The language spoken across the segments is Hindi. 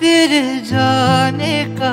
तेरे जाने का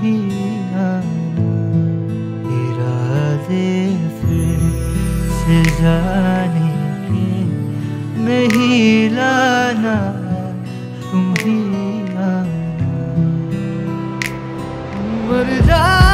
आना इरादे फिर से जाने के नहीं लाना तुम ही आना। मर जा